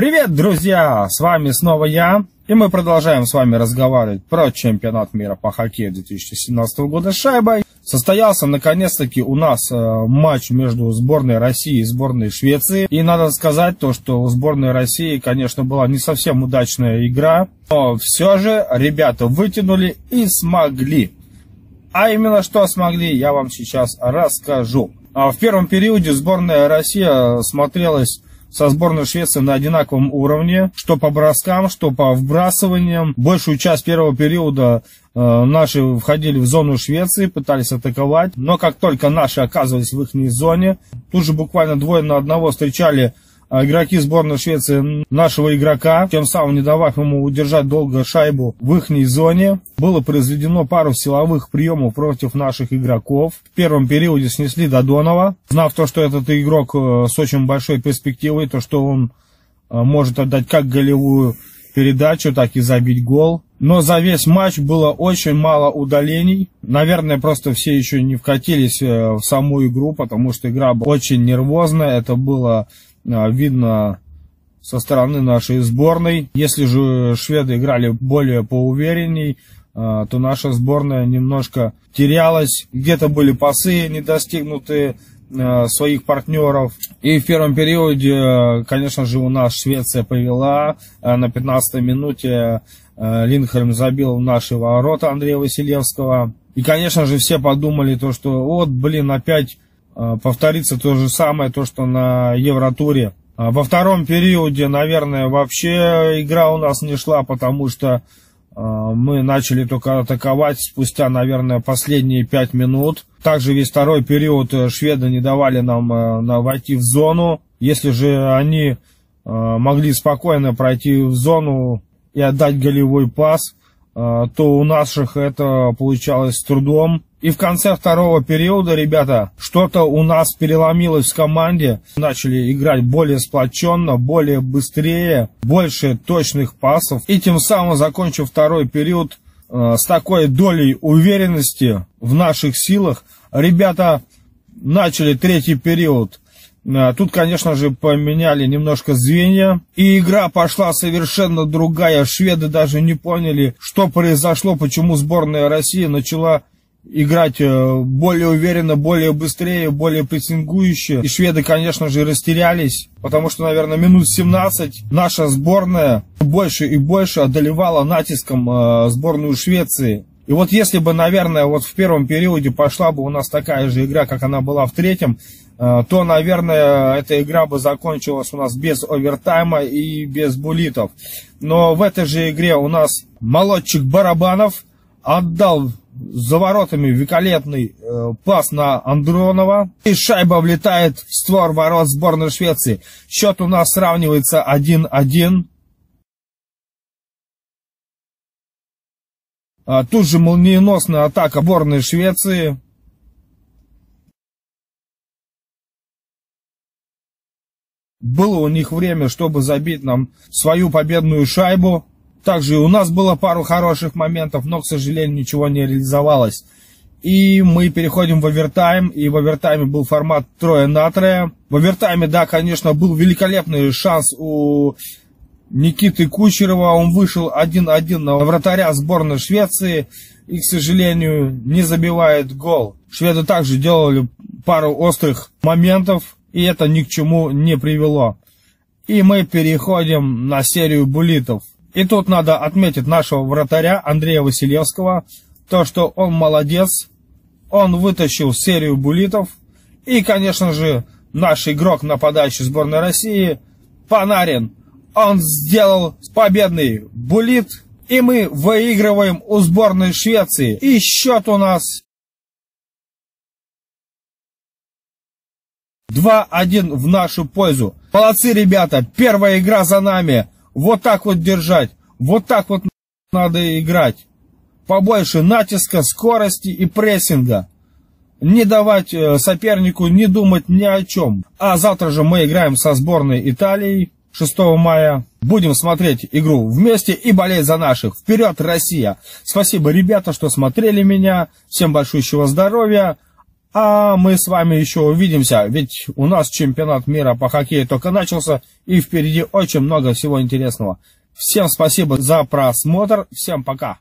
Привет, друзья! С вами снова я, и мы продолжаем с вами разговаривать про чемпионат мира по хоккею 2017 года шайбой. Состоялся наконец-таки у нас э, матч между сборной России и сборной Швеции. И надо сказать то, что у сборной России, конечно, была не совсем удачная игра, но все же ребята вытянули и смогли. А именно что смогли, я вам сейчас расскажу. А в первом периоде сборная России смотрелась со сборной Швеции на одинаковом уровне, что по броскам, что по вбрасываниям. Большую часть первого периода э, наши входили в зону Швеции, пытались атаковать, но как только наши оказывались в их зоне, тут же буквально двое на одного встречали игроки сборной Швеции нашего игрока, тем самым не давав ему удержать долго шайбу в их зоне. Было произведено пару силовых приемов против наших игроков. В первом периоде снесли Додонова, знав то, что этот игрок э, с очень большой перспективой, то, что он э, может отдать как голевую передачу, так и забить гол. Но за весь матч было очень мало удалений. Наверное, просто все еще не вкатились э, в саму игру, потому что игра была очень нервозная. Это было а, видно со стороны нашей сборной. Если же шведы играли более поуверенней, а, то наша сборная немножко терялась. Где-то были пасы недостигнутые а, своих партнеров. И в первом периоде, конечно же, у нас Швеция повела. На 15 минуте Линхельм забил в наши ворота Андрея Василевского. И, конечно же, все подумали то, что вот, блин, опять Э, повторится то же самое, то, что на Евротуре. А во втором периоде, наверное, вообще игра у нас не шла, потому что э, мы начали только атаковать спустя, наверное, последние пять минут. Также весь второй период э, шведы не давали нам войти в зону. Если же они могли спокойно пройти в зону и отдать голевой пас, то у наших это получалось с трудом. И в конце второго периода, ребята, что-то у нас переломилось в команде. Начали играть более сплоченно, более быстрее, больше точных пасов. И тем самым, закончив второй период э, с такой долей уверенности в наших силах, ребята начали третий период э, Тут, конечно же, поменяли немножко звенья. И игра пошла совершенно другая. Шведы даже не поняли, что произошло, почему сборная России начала играть э, более уверенно, более быстрее, более прессингующе. И шведы, конечно же, растерялись, потому что, наверное, минут 17 наша сборная больше и больше одолевала натиском э, сборную Швеции. И вот если бы, наверное, вот в первом периоде пошла бы у нас такая же игра, как она была в третьем, э, то, наверное, эта игра бы закончилась у нас без овертайма и без булитов. Но в этой же игре у нас молодчик Барабанов отдал за воротами великолепный э, пас на Андронова. И шайба влетает в створ ворот сборной Швеции. Счет у нас сравнивается 1-1. А, тут же молниеносная атака сборной Швеции. Было у них время, чтобы забить нам свою победную шайбу. Также у нас было пару хороших моментов, но, к сожалению, ничего не реализовалось. И мы переходим в овертайм, и в овертайме был формат трое на трое. В овертайме, да, конечно, был великолепный шанс у Никиты Кучерова. Он вышел 1-1 на вратаря сборной Швеции и, к сожалению, не забивает гол. Шведы также делали пару острых моментов, и это ни к чему не привело. И мы переходим на серию булитов. И тут надо отметить нашего вратаря Андрея Василевского, то, что он молодец, он вытащил серию булитов. И, конечно же, наш игрок нападающий сборной России, Панарин, он сделал победный булит, и мы выигрываем у сборной Швеции. И счет у нас 2-1 в нашу пользу. Молодцы, ребята, первая игра за нами. Вот так вот держать. Вот так вот надо играть. Побольше натиска, скорости и прессинга. Не давать э, сопернику не думать ни о чем. А завтра же мы играем со сборной Италии 6 мая. Будем смотреть игру вместе и болеть за наших. Вперед, Россия! Спасибо, ребята, что смотрели меня. Всем большущего здоровья. А мы с вами еще увидимся, ведь у нас чемпионат мира по хоккею только начался, и впереди очень много всего интересного. Всем спасибо за просмотр, всем пока!